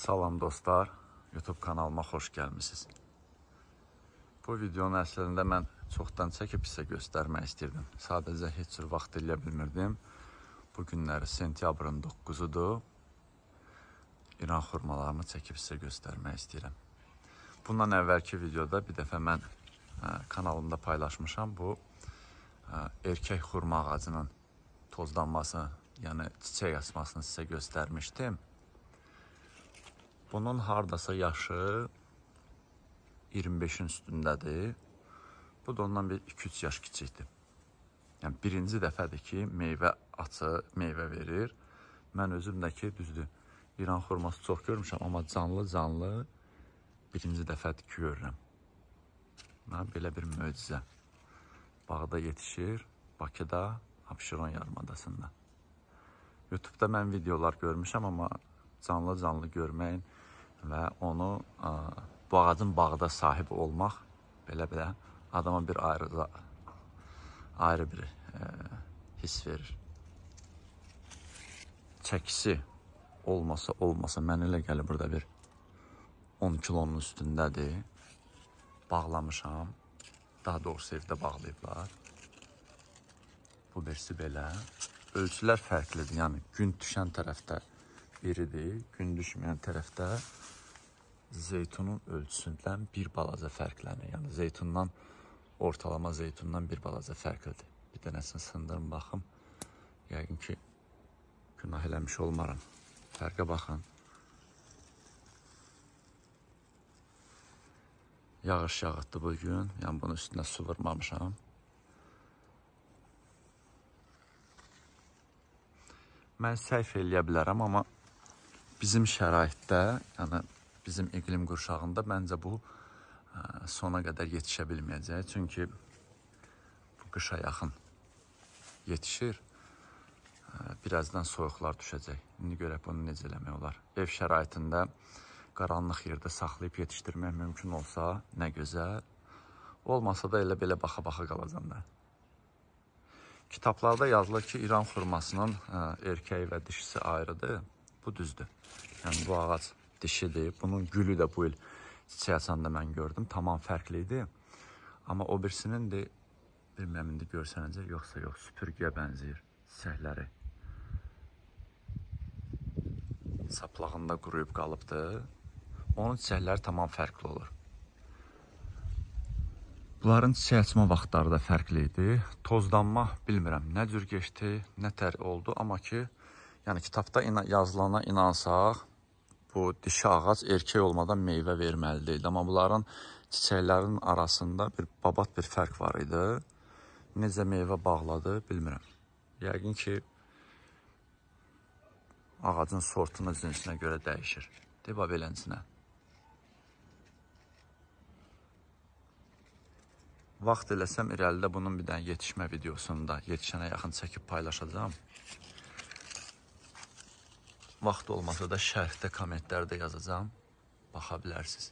Salam dostlar, YouTube kanalıma xoş gəlmisiniz. Bu videonun əslində mən çoxdan çəkib sizə göstərmək istirdim. Sadəcə heç cür vaxt eləyə bilmirdim. Bu günləri sentyabrın 9-udur. İran xurmalarımı çəkib sizə göstərmək istəyirəm. Bundan əvvəlki videoda bir dəfə mən ə, kanalımda paylaşmışam. Bu ə, erkək xurma ağacının tozlanması, yəni çiçək açmasını sizə göstərmişdim. Bunun hardasa yaşı 25-in üstündədir. Bu da ondan bir 2-3 yaş kiçikdir. Yəni birinci dəfədir ki, meyvə açı, meyvə verir. Mən özüm də ki, düzdür, İran xurması çox görmüşəm, amma canlı-canlı birinci dəfədir ki, görürəm. Mən belə bir möcüzə. Bağda yetişir, Bakıda, Abşeron yarımadasında. YouTube-da mən videolar görmüşəm, amma canlı-canlı görməyin və onu ə, bu ağacın bağda sahib olmaq belə-belə adama bir ayrı ayrı bir ə, hiss verir. Çəkisi olmasa olmasa mən elə gəlir burada bir 10 kilonun üstündədir. Bağlamışam. Daha doğrusu evdə bağlayıblar. Bu birisi belə. Ölçülər fərqlidir. Yəni gün düşən tərəfdə iridir, gün düşməyən tərəfdə zeytunun ölçüsündən bir balaca fərqlənir. Yəni zeytundan ortalama zeytundan bir balaca fərqlidir. Bir dənəsini sındırım baxım. Yəqin ki günah eləmiş olmaram. Fərqə baxın. Yağış yağıtdı bu gün. Yəni bunun üstünə su vurmamışam. Mən səhv eləyə bilərəm, amma bizim şəraitdə, yəni bizim iqlim qurşağında məncə bu ə, sona qədər yetişə bilməyəcək. Çünki bu qışa yaxın yetişir. Ə, birazdan soyuqlar düşəcək. İndi görək bunu necə eləmək olar. Ev şəraitində qaranlıq yerdə saxlayıb yetişdirmək mümkün olsa, nə gözəl. Olmasa da elə belə baxa-baxa qalacam da. Kitablarda yazılır ki, İran xurmasının ə, erkəyi və dişisi ayrıdır. Bu düzdür. Yəni bu ağac dişidir. Bunun gülü də bu il çiçək açanda mən gördüm. Tamam fərqli idi. Amma o birisinin də bilmirəm indi görsənəcək yoxsa yox. Süpürgəyə bənzəyir çiçəkləri. Saplağında quruyub qalıbdı. Onun çiçəkləri tamam fərqli olur. Bunların çiçək açma vaxtları da fərqli idi. Tozlanma bilmirəm nə cür keçdi, nə tər oldu, amma ki, yəni kitabda yazılana inansaq, bu dişi ağac erkək olmadan meyvə verməli deyil. Amma bunların çiçəklərin arasında bir babat bir fərq var idi. Necə meyvə bağladı, bilmirəm. Yəqin ki, ağacın sortuna, cinsinə görə dəyişir. Deba beləncinə. Vaxt eləsəm irəlidə bunun bir dənə yetişmə videosunda yetişənə yaxın çəkib paylaşacağam. Vaxt olmasa da şərhdə, kommentlərdə yazacağam. Baxa bilərsiniz.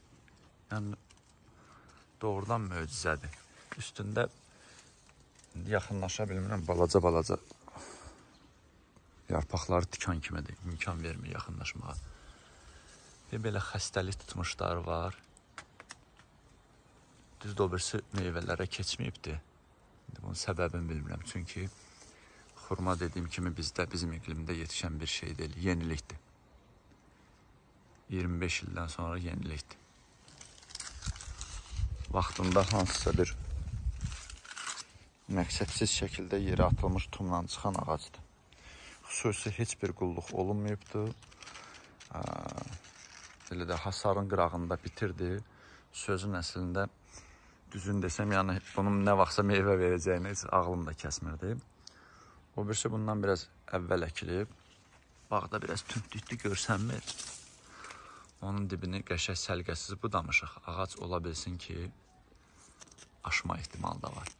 Yəni doğrudan möcüzədir. Üstündə yaxınlaşa bilmirəm, balaca-balaca yarpaqları tikan kimidir. İmkan vermir yaxınlaşmağa. Bir belə xəstəlik tutmuşlar var. Düzdür, o birisi meyvələrə keçməyibdir. İndi bunun səbəbini bilmirəm. Çünki Xurma dediyim kimi bizdə, bizim iqlimdə yetişən bir şey deyil, yenilikdir. 25 ildən sonra yenilikdir. Vaxtında hansısa bir məqsədsiz şəkildə yerə atılmış tumla çıxan ağacdır. Xüsusi heç bir qulluq olunmayıbdır. Belə də hasarın qırağında bitirdi. Sözün əslində düzün desəm, yəni bunun nə vaxtsa meyvə verəcəyini heç ağlımda kəsmirdi. O birisi bundan biraz əvvəl əkilib. Bağda biraz tündlükdü görsənmir. Onun dibini qəşək səlqəsiz budamışıq. Ağac ola bilsin ki, aşma ehtimalı da var.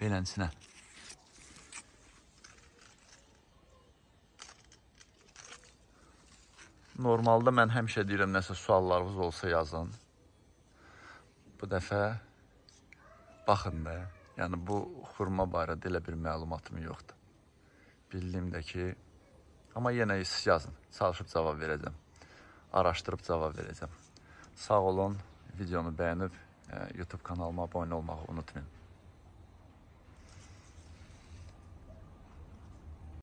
Belənsinə. Normalda mən həmişə deyirəm, nəsə suallarınız olsa yazın. Bu dəfə baxın da. Yəni bu xurma barədə elə bir məlumatım yoxdur. Bildiyim də ki, amma yenə yazın, çalışıb cavab verəcəm. araşdırıb cavab verəcəm. Sağ olun, videonu bəyənib e, YouTube kanalıma abunə olmağı unutmayın.